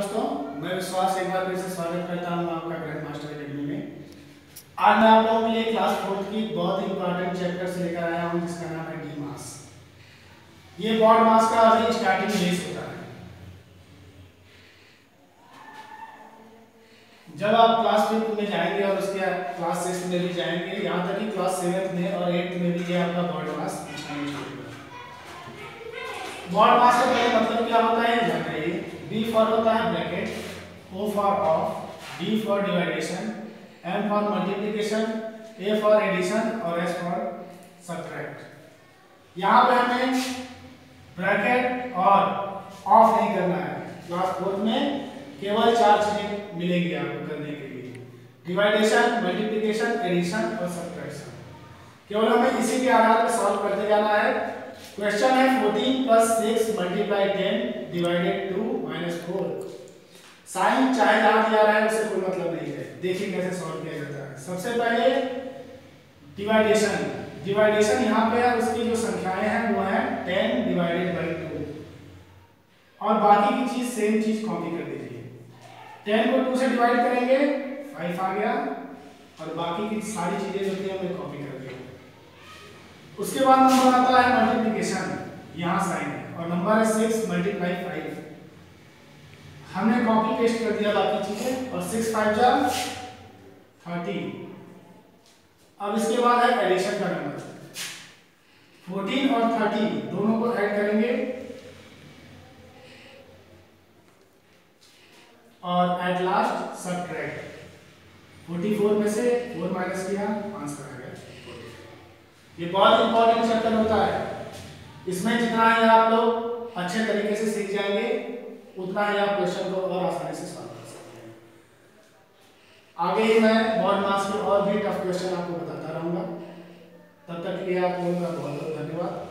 दोस्तों, मैं विश्वास एक बार फिर से स्वागत करता हूँ आपका ग्रैंड मास्टर अकेडमी में। आज मैं आप लोगों के लिए क्लास फोर्थ की बहुत इंपॉर्टेंट चैप्टर से लेकर आया हूँ, जिसका नाम है डी मास ये बॉड मास का अभी स्टार्टिंग बेस होता है। जब आप क्लास फिफ्थ में जाएँगे और उसके क्लास सिक्स में भी जाएँगे, यहाँ तक कि क्लास सेवेंथ में और एट्थ में भी ये आपका बॉड मास बॉड मास का मतलब क्या होता है? फॉर होता है bracket O for of D for division M for multiplication A for addition और एस फॉर सब्ट्रैक्ट यहाँ पे हमें ब्रैकेट और ऑफ़ नहीं करना है। क्लास फोर्थ में केवल चार चीज़ें मिलेंगी आपको करने के लिए। डिवाइडेशन मल्टीप्लिकेशन एडिशन और सब्ट्रैक्शन केवल हमें इसी के आधार पर सॉल्व करते जाना है क्वेश्चन है 14 plus 6 multiply 10 divided 2 minus 4 sign चाहे जहाँ दिया रहा है, उससे कोई मतलब नहीं है। देखिए कैसे सॉल्व किया जाता है। सबसे पहले डिवाइडेशन डिवाइडेशन यहाँ पे है, उसकी जो संख्याएँ हैं, वो है 10 डिवाइडेड बाय 2 और बाकी की चीज़ सेम चीज़ कॉपी कर दीजिए। 10 को 2 से डिवाइड करेंगे 5 आ गया। और बाकी की सारी चीज़ें जो थी हमें कॉपी कर उसके बाद नंबर आता है मल्टीप्लिकेशन यहाँ साइन है और नंबर है सिक्स मल्टीप्लाई फाइव हमने कॉपी पेस्ट कर दिया बाकी चीज़ें, और सिक्स फाइव जा थर्टी अब इसके बाद है एडिशन का नंबर फोर्टीन और थर्टी दोनों को ऐड करेंगे. और एट लास्ट सब्ट्रैक्ट 44 में से 4 माइनस किया आंसर आ गया. ये बहुत इंपॉर्टेंट चैप्टर होता है। इसमें जितना ही आप लोग अच्छे तरीके से सीख जाएँगे, उतना ही आप क्वेश्चन को और आसानी से सॉल्व कर सकते हैं। आगे ही मैं बॉर्ड मास के और भी टफ क्वेश्चन आपको बताता रहूँगा। तब तक के लिए आप लोगों का बहुत बहुत धन्यवाद।